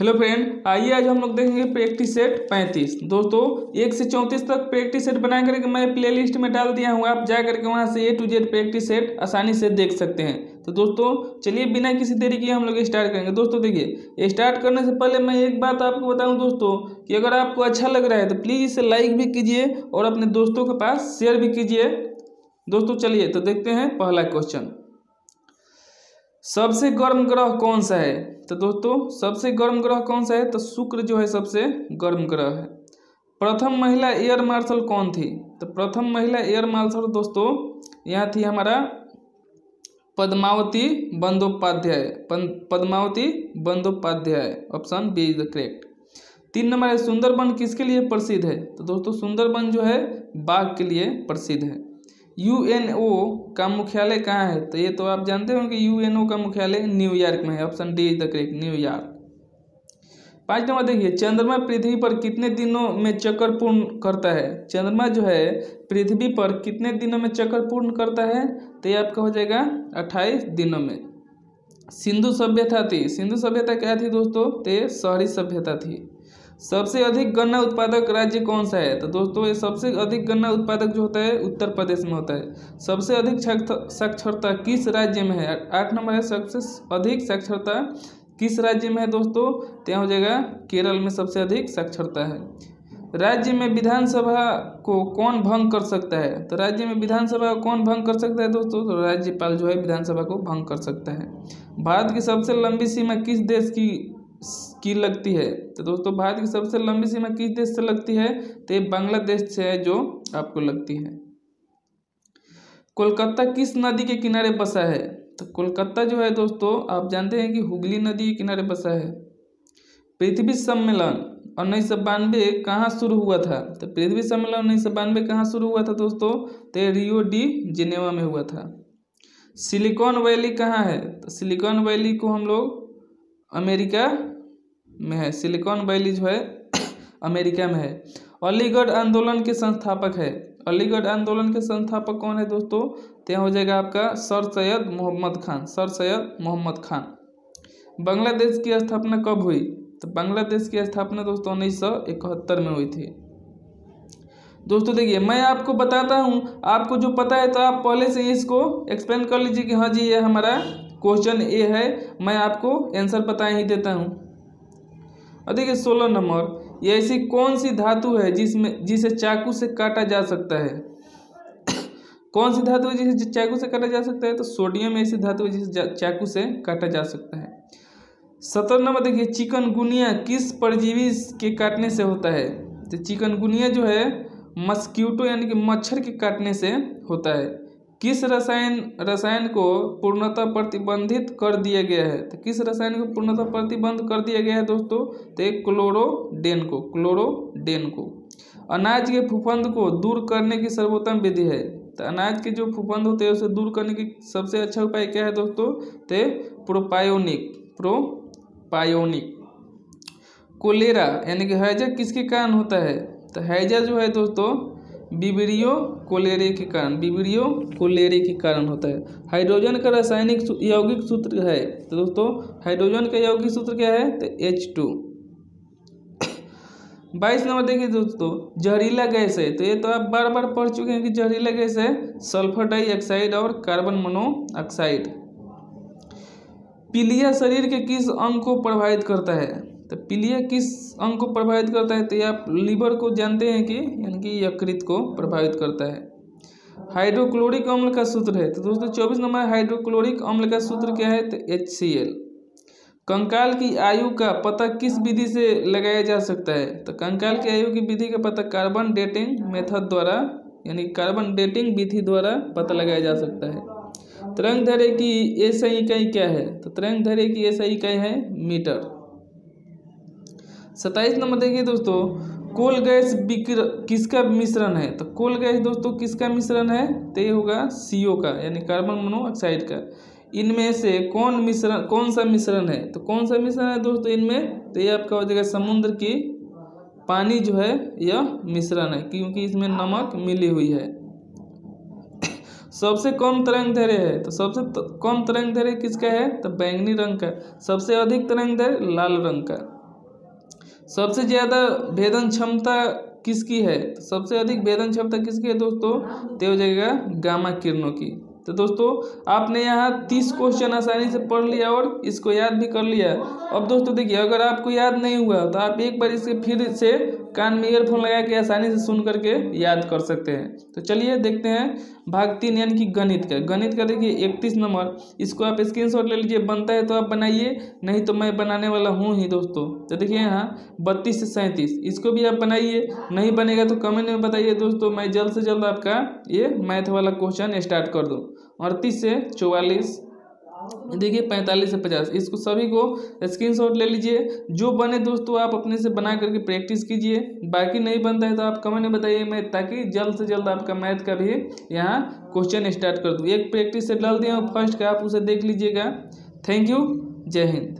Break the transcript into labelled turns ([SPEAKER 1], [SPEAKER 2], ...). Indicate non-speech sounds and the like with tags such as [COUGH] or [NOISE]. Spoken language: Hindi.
[SPEAKER 1] हेलो फ्रेंड, आइए आज हम लोग देखेंगे प्रैक्टिस सेट पैंतीस। दोस्तों, एक से चौंतीस तक प्रैक्टिस सेट बना करके मैं प्ले लिस्ट में डाल दिया हूँ। आप जा करके वहाँ से A to Z practice set आसानी से देख सकते हैं। तो दोस्तों, चलिए बिना किसी देरी के हम लोग स्टार्ट करेंगे। दोस्तों, देखिए स्टार्ट करने से पहले मैं एक बात आपको बताऊँ दोस्तों, कि अगर आपको अच्छा लग रहा है तो प्लीज़ इसे लाइक भी कीजिए और अपने दोस्तों के पास शेयर भी कीजिए। दोस्तों, चलिए तो देखते हैं पहला क्वेश्चन सबसे गर्म ग्रह कौन सा है? तो दोस्तों, सबसे गर्म ग्रह कौन सा है? तो शुक्र जो है सबसे गर्म ग्रह है। प्रथम महिला एयर मार्शल कौन थी? तो प्रथम महिला एयर मार्शल दोस्तों, यहाँ थी हमारा Padmavati Bandopadhyay. Padmavati Bandopadhyay, option B is the correct. तीन नंबर है, सुंदरबन किसके लिए प्रसिद्ध है? तो दोस्तों, सुंदरबन जो है बाघ के लिए प्रसिद्ध है। यूएनओ का मुख्यालय कहाँ है? तो ये तो आप जानते हो कि यूएनओ का मुख्यालय न्यूयॉर्क में है option D is the correct New York पाँच नंबर देखिए, चंद्रमा पृथ्वी पर कितने दिनों में चक्कर पूर्ण करता है? चंद्रमा जो है, पृथ्वी पर कितने दिनों में चक्कर पूर्ण करता है? तो ये आपका हो जाएगा अट्ठाईस दिनों में। सिंधु सभ्यता थी। सिंधु सभ्यता क्या थी दोस्तों? तो ये शहरी सभ्यता थी। सबसे अधिक गन्ना उत्पादक राज्य कौन सा है? तो दोस्तों, ये सबसे अधिक गन्ना उत्पादक जो होता है, उत्तर प्रदेश में होता है। सबसे अधिक साक्षरता किस राज्य में है? आठ नंबर है, सबसे अधिक साक्षरता किस राज्य में है दोस्तों? तो हो जाएगा, केरल में सबसे अधिक साक्षरता है। राज्य में विधानसभा को कौन भंग कर सकता है? तो राज्य में विधानसभा को कौन भंग कर सकता है दोस्तों? तो राज्यपाल जो है, विधानसभा को भंग कर सकता है। भारत की सबसे लंबी सीमा किस देश की की लगती है। तो दोस्तों, भारत की सबसे लंबी सीमा किस देश से लगती है? तो ये बांग्लादेश से है जो आपको लगती है। कोलकाता किस नदी के किनारे बसा है? तो कोलकाता जो है दोस्तों, आप जानते हैं कि हुगली नदी के किनारे बसा है। पृथ्वी सम्मेलन उन्नीस सौ बानवे कहाँ शुरू हुआ था? तो पृथ्वी सम्मेलन उन्नीस सौ बानवे कहाँ शुरू हुआ था दोस्तों? तो रियो डी जिनेवा में हुआ था। सिलिकॉन वैली कहाँ है? तो सिलिकॉन वैली को हम लोग अमेरिका में है, सिलिकॉन वैली जो है, अमेरिका में है। अलीगढ़ आंदोलन के संस्थापक है। अलीगढ़ आंदोलन के संस्थापक कौन है दोस्तों? तो हो जाएगा आपका सर सैयद मोहम्मद खान, सर सैयद मोहम्मद खान। बांग्लादेश की स्थापना कब हुई? तो बांग्लादेश की स्थापना दोस्तों उन्नीस सौ इकहत्तर में हुई थी। दोस्तों देखिए, मैं आपको बताता हूँ, आपको जो पता है तो आप पहले से इसको एक्सप्लेन कर लीजिए कि हाँ जी, ये हमारा क्वेश्चन ए है। मैं आपको आंसर बता ही देता हूँ। और देखिए सोलह नंबर, ये ऐसी कौन सी धातु है जिसमें, जिसे चाकू से काटा जा सकता है? [COUGHS] कौन सी धातु है जिसे चाकू से काटा जा सकता है? तो सोडियम ऐसी धातु है जिसे चाकू से काटा जा सकता है। सत्रह नंबर, देखिए, चिकनगुनिया किस परजीवी के काटने से होता है? तो चिकनगुनिया जो है, मस्क्यूटो यानी कि मच्छर के काटने से होता है। किस रसायन रसायन को पूर्णतः प्रतिबंधित कर दिया गया है? तो किस रसायन को पूर्णतः प्रतिबंध कर दिया गया है दोस्तों? तो एक क्लोरोडेन को क्लोरोडेन को। अनाज के फूफंद को दूर करने की सर्वोत्तम विधि है। तो अनाज के जो फूफंद होते हैं, उसे दूर करने की सबसे अच्छा उपाय क्या है दोस्तों? तो प्रोपायोनिक प्रोपायोनिक। कोलेरा, यानी कि हैजा किसके कारण होता है? तो हैजा जो है दोस्तों बिबरियो कोलेरे के कारण, बिबरियो कोलेरे के कारण होता है। हाइड्रोजन का रासायनिक यौगिक सूत्र है। तो दोस्तों, हाइड्रोजन का यौगिक सूत्र क्या है? तो एच टू [COUGHS] बाईस नंबर देखिए दोस्तों, जहरीला गैस है। तो ये तो आप बार बार पढ़ चुके हैं कि जहरीला गैस है सल्फ़र डाइऑक्साइड और कार्बन मोनोऑक्साइड। पीलिया शरीर के किस अंग को प्रभावित करता है? पीलिया किस अंग को प्रभावित करता है? तो आप लीवर को जानते हैं कि, यानी कि यकृत को प्रभावित करता है। हाइड्रोक्लोरिक अम्ल का सूत्र है। तो दोस्तों, चौबीस नंबर हाइड्रोक्लोरिक अम्ल का सूत्र क्या है? तो एच सी एल कंकाल की आयु का पता किस विधि से लगाया जा सकता है? तो कंकाल की आयु की विधि का पता कार्बन डेटिंग मेथड द्वारा, यानी कार्बन डेटिंग विधि द्वारा पता लगाया जा सकता है। तरंग धैर्य की ऐसा इकाई क्या है? तो तरंग धैर्य की ऐसा इकाई है मीटर। सत्ताईस नंबर देखिए दोस्तों कोल गैस बिक्र, किसका मिश्रण है? तो कोल गैस दोस्तों, किसका मिश्रण है? तो ये होगा सीओ का, यानी कार्बन मोनोऑक्साइड का। इनमें से कौन मिश्रण, कौन सा मिश्रण है? तो कौन सा मिश्रण है दोस्तों इनमें? तो ये आपका हो जाएगा समुद्र की पानी जो है, यह मिश्रण है, क्योंकि इसमें नमक मिली हुई है। सबसे कम तरंग धैर्य है तो सबसे कम तरंग धैर्य किसका है? तो बैंगनी रंग का। सबसे अधिक तरंग धैर्य लाल रंग का। सबसे ज़्यादा भेदन क्षमता किसकी है? तो सबसे अधिक भेदन क्षमता किसकी है दोस्तों? तो हो जाएगा गामा किरणों की। तो दोस्तों, आपने यहाँ तीस क्वेश्चन आसानी से पढ़ लिया और इसको याद भी कर लिया। अब दोस्तों देखिए, अगर आपको याद नहीं हुआ तो आप एक बार इसे फिर से कान में ईयरफोन लगा के आसानी से सुन करके याद कर सकते हैं। तो चलिए देखते हैं भाग तीन यानी कि गणित का। गणित का देखिए, इकतीस नंबर। इसको आप स्क्रीन ले लीजिए, बनता है तो आप बनाइए, नहीं तो मैं बनाने वाला हूँ ही दोस्तों। तो देखिए यहाँ, बत्तीस से सैंतीस। इसको भी आप बनाइए, नहीं बनेगा तो कमेंट में बताइए दोस्तों, मैं जल्द से जल्द आपका ये मैथ वाला क्वेश्चन स्टार्ट कर दूँ। अड़तीस से चौवालीस देखिए, पैंतालीस से पचास। इसको सभी को स्क्रीनशॉट ले लीजिए। जो बने दोस्तों आप अपने से बना करके प्रैक्टिस कीजिए। बाकी नहीं बनता है तो आप कमेंट में बताइए मैं, ताकि जल्द से जल्द आपका मैथ का भी यहाँ क्वेश्चन स्टार्ट कर दूँ। एक प्रैक्टिस से डाल दिया फ़र्स्ट का आप उसे देख लीजिएगा। थैंक यू जय हिंद।